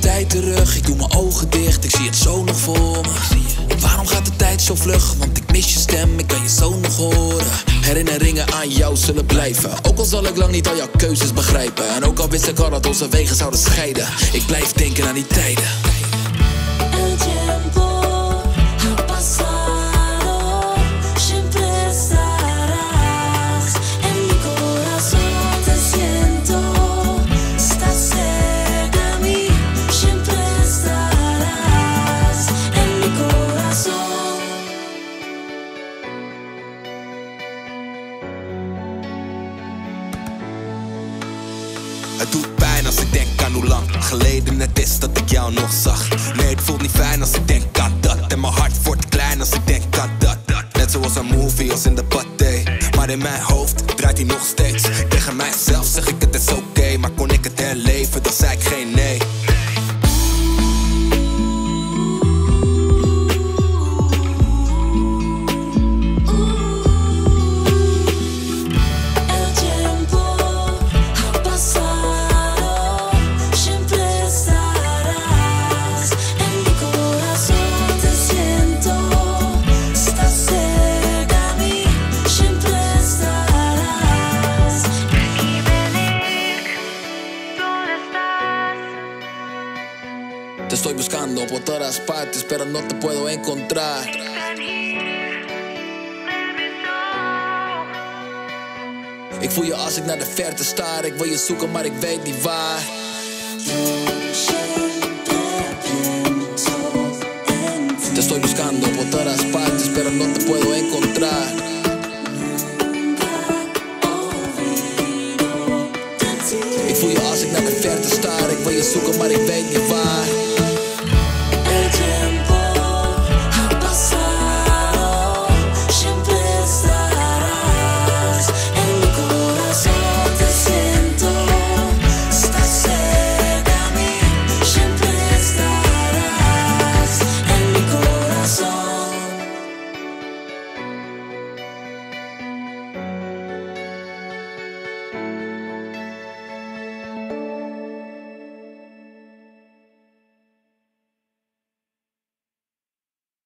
tijd terug, ik doe mijn ogen dicht, ik zie het zo nog voor me. Waarom gaat de tijd zo vlug? Want ik mis je stem, ik kan je zo nog horen. Herinneringen aan jou zullen blijven. Ook al zal ik lang niet al jouw keuzes begrijpen. En ook al wist ik al dat onze wegen zouden scheiden. Ik blijf denken aan die tijden. Het doet pijn als ik denk aan hoe lang geleden het is dat ik jou nog zag. Nee, het voelt niet fijn als ik denk aan dat. En mijn hart wordt klein als ik denk aan dat. Net zoals een movie als in de pathé. Maar in mijn hoofd draait hij nog steeds. Tegen mijzelf zeg ik Te estoy buscando por todas partes, pero no te puedo encontrar. Ik voel je als ik naar de verte staar. Ik wil je zoeken, maar ik weet niet waar. Te estoy buscando por todas partes, pero no te puedo encontrar. Ik voel je als ik naar de verte staar. Ik wil je zoeken, maar ik weet niet